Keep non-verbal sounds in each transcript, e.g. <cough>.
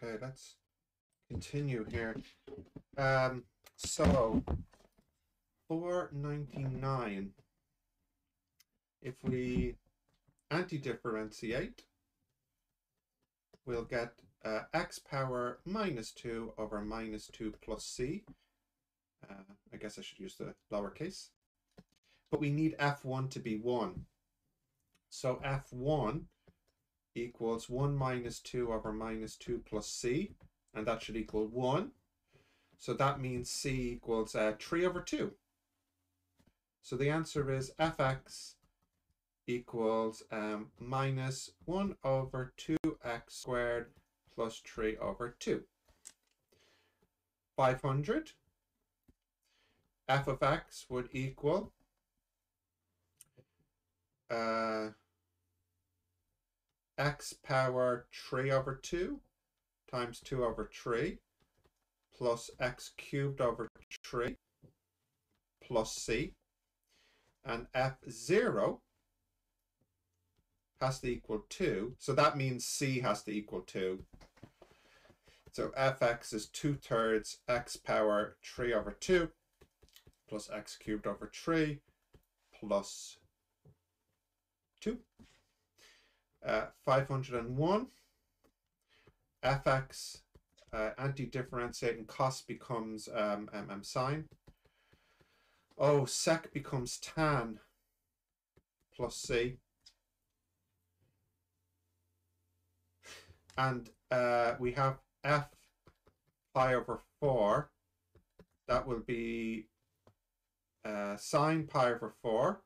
Okay, let's continue here. Um, so, 499. If we anti-differentiate, we'll get uh, x power minus 2 over minus 2 plus c. Uh, I guess I should use the lowercase. But we need f1 to be 1. So f1 equals 1 minus 2 over minus 2 plus c, and that should equal 1. So that means c equals uh, 3 over 2. So the answer is fx equals um, minus 1 over 2x squared plus 3 over 2. 500 f of x would equal uh, x power 3 over 2 times 2 over 3 plus x cubed over 3 plus c. And f0 has to equal 2 so that means c has to equal 2 so fx is 2 thirds x power 3 over 2 plus x cubed over 3 plus 2 uh, 501 fx uh, anti-differentiating cos becomes um, um, sine. Oh sec becomes tan plus c. And uh, we have f pi over 4 that will be uh, sine pi over 4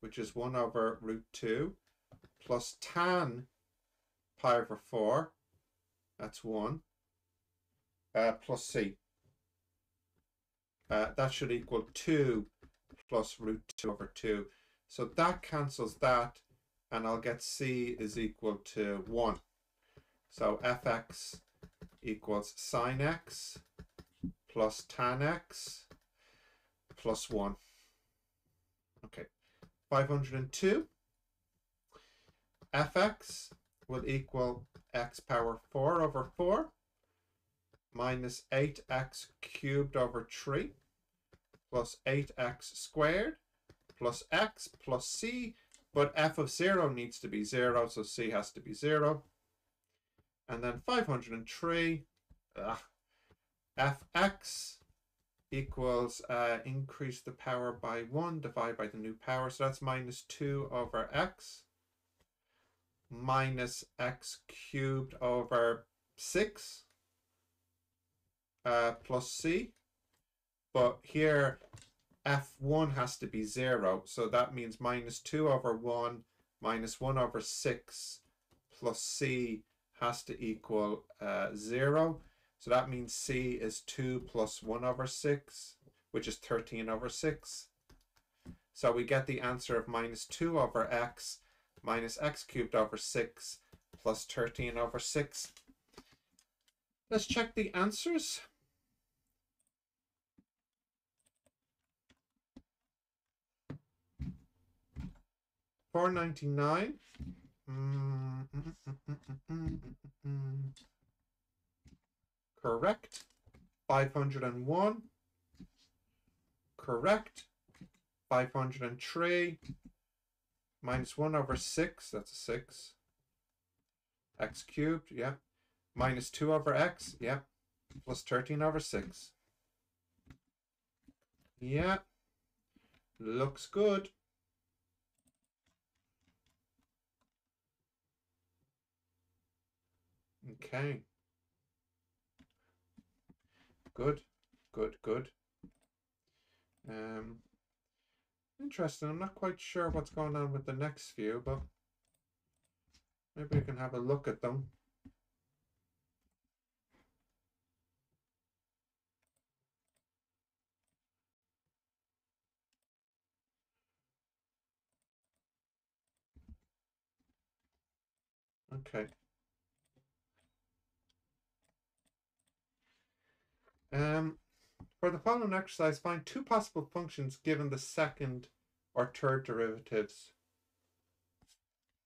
which is 1 over root 2 plus tan pi over 4, that's 1, uh, plus c. Uh, that should equal 2 plus root 2 over 2. So that cancels that, and I'll get c is equal to 1. So fx equals sine x plus tan x plus 1. Okay, 502 fx will equal x power 4 over 4 minus 8x cubed over 3 plus 8x squared plus x plus c, but f of 0 needs to be 0, so c has to be 0. And then 503, ugh, fx equals uh, increase the power by 1, divide by the new power, so that's minus 2 over x minus x cubed over 6 uh, plus c. But here f1 has to be 0. So that means minus 2 over 1 minus 1 over 6 plus c has to equal uh, 0. So that means c is 2 plus 1 over 6, which is 13 over 6. So we get the answer of minus 2 over x minus x cubed over 6 plus 13 over 6. Let's check the answers. Four ninety nine. Correct. Five hundred and one. Correct. Five hundred and three minus 1 over 6, that's a 6. x cubed, yeah. Minus 2 over x, yeah. Plus 13 over 6. Yeah. Looks good. Okay. Good, good, good. Um, Interesting. I'm not quite sure what's going on with the next few, but maybe we can have a look at them. Okay. Um, for the following exercise, find two possible functions given the second or third derivatives.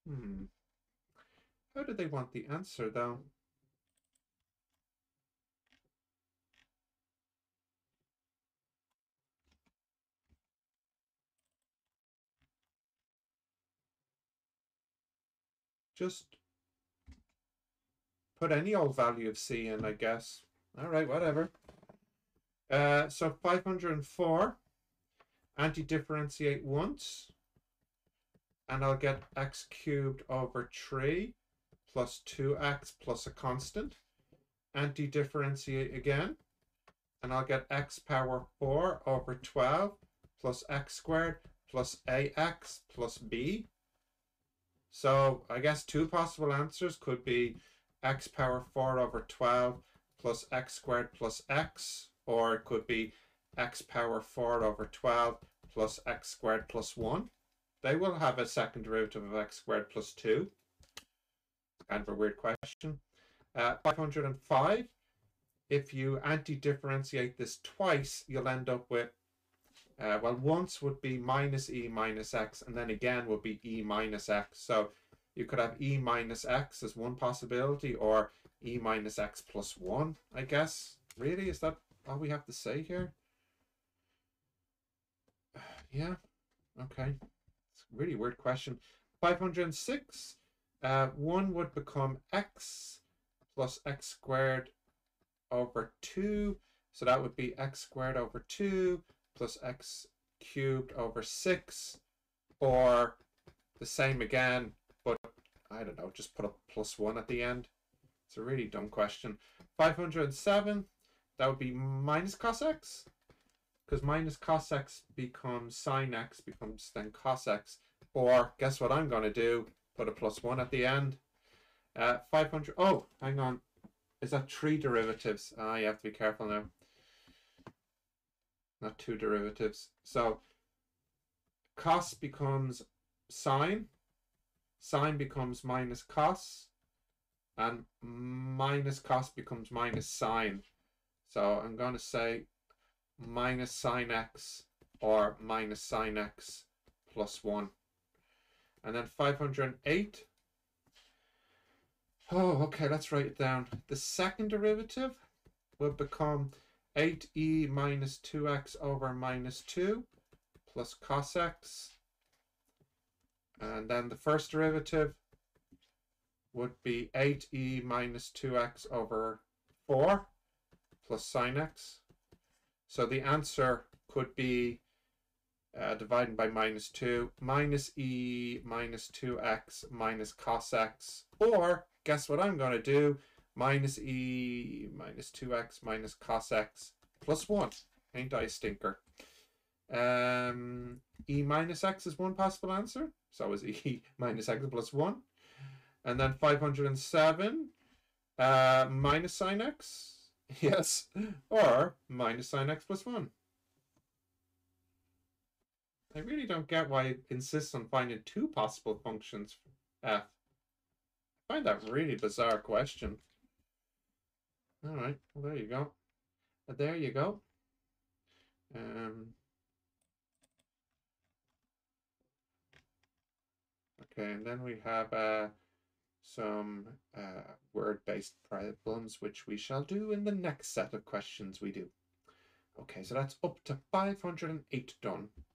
Hmm. How do they want the answer, though? Just put any old value of c in, I guess. All right, whatever. Uh, so 504, anti-differentiate once, and I'll get x cubed over 3 plus 2x plus a constant. Anti-differentiate again, and I'll get x power 4 over 12 plus x squared plus ax plus b. So I guess two possible answers could be x power 4 over 12 plus x squared plus x, or it could be x power 4 over 12 plus x squared plus 1. They will have a second derivative of x squared plus 2. Kind of a weird question. Uh, 505, if you anti-differentiate this twice, you'll end up with, uh, well, once would be minus e minus x, and then again would be e minus x. So you could have e minus x as one possibility, or e minus x plus 1, I guess. Really? Is that all we have to say here? <sighs> Yeah. Okay. It's a really weird question. 506. Uh, 1 would become x plus x squared over 2. So that would be x squared over 2 plus x cubed over 6. Or the same again, but I don't know, just put a plus 1 at the end. It's a really dumb question. 507, that would be minus cos x. Because minus cos x becomes sine x, becomes then cos x. Or guess what I'm going to do? Put a plus 1 at the end. Uh, 500. Oh, hang on. Is that three derivatives? Ah, you have to be careful now. Not two derivatives. So cos becomes sine. Sine becomes minus cos and minus cos becomes minus sine. So I'm going to say minus sine x or minus sine x plus 1. And then 508. Oh, okay, let's write it down. The second derivative will become 8e minus 2x over minus 2 plus cos x. And then the first derivative would be 8e minus 2x over 4 plus sine x. So the answer could be uh, divided by minus 2, minus e minus 2x minus cos x. Or, guess what I'm going to do? Minus e minus 2x minus cos x plus 1. Ain't I a stinker? Um, e minus x is one possible answer. So is e <laughs> minus x plus 1. And then 507 uh, minus sine x. <laughs> Yes. Or minus sine x plus 1. I really don't get why it insists on finding two possible functions for f. I find that really bizarre question. All right, well, there you go. There you go. Um, okay, and then we have uh, some uh, word-based problems, which we shall do in the next set of questions we do. Okay, so that's up to 508 done.